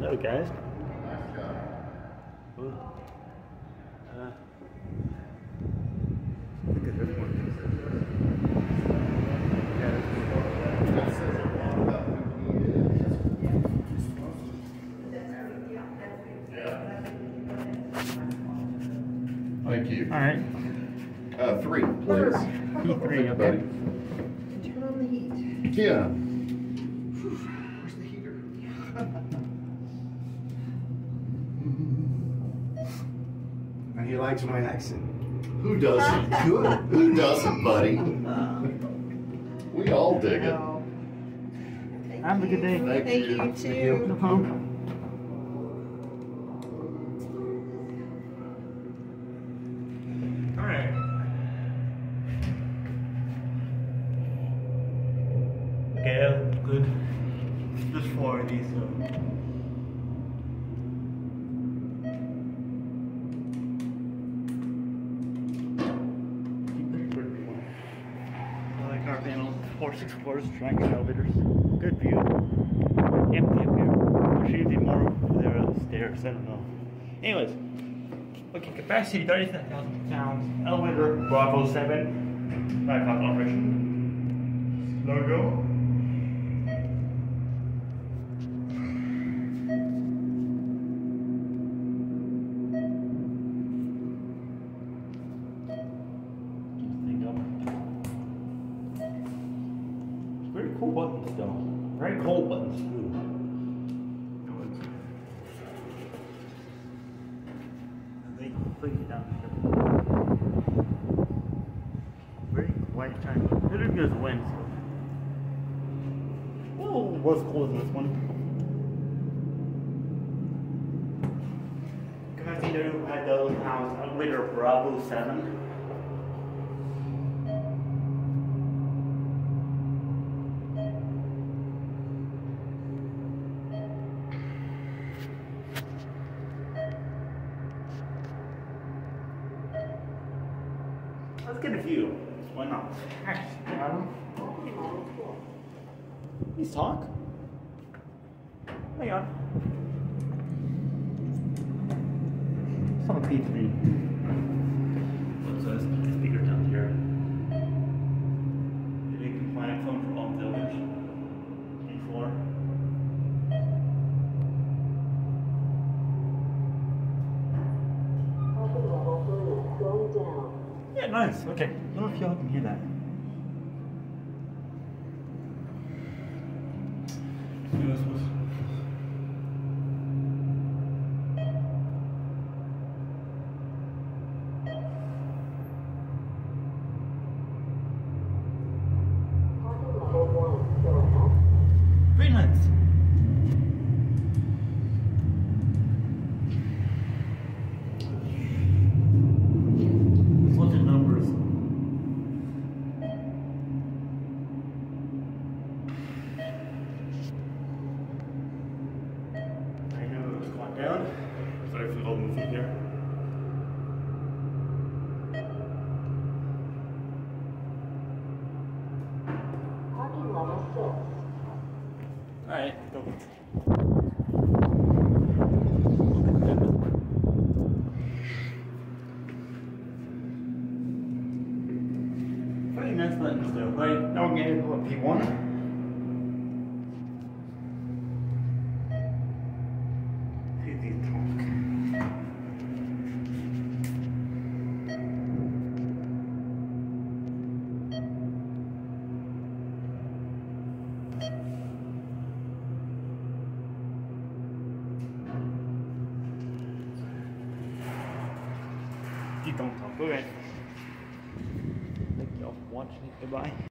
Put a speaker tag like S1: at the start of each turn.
S1: Hello, guys. Ooh. Uh, look at this one.
S2: Thank you.
S1: All right.
S2: Uh, three, please.
S1: P3, okay.
S3: Turn on the heat.
S2: Yeah.
S4: And he likes my accent.
S2: Who doesn't? Good. Who doesn't, buddy? We all dig it.
S3: Oh.
S1: Have a good day.
S2: Thank
S3: Thank
S2: you.
S3: you too.
S1: No problem. All right. Okay, good. Just four of these, so. Four six floors, triangle elevators, good view. Empty up here. There should be more over there stairs. I don't know. Anyways, okay, capacity 30,000 pounds. Elevator Bravo 7. 5 o'clock operation. Logo. Thing up. Very cool buttons though. Very cold buttons too. They put it down here. Very quiet time. It is good wind. Whoa, was cold in this one. Casino at the house, elevator Bravo 7. Let's get a view. Why not? Please talk. Hang on. It's on a P3. What's this? Speaker down here. Any compliant phone for all village. Any floor.
S5: Parking level three going down.
S1: Yeah, nice. Okay. I don't know if y'all can hear that. Yeah, this feet here.
S5: All
S1: right, go. Very nice buttons Still? right? Don't get it, what, P1? You don't talk, okay. Thank y'all for watching. Goodbye.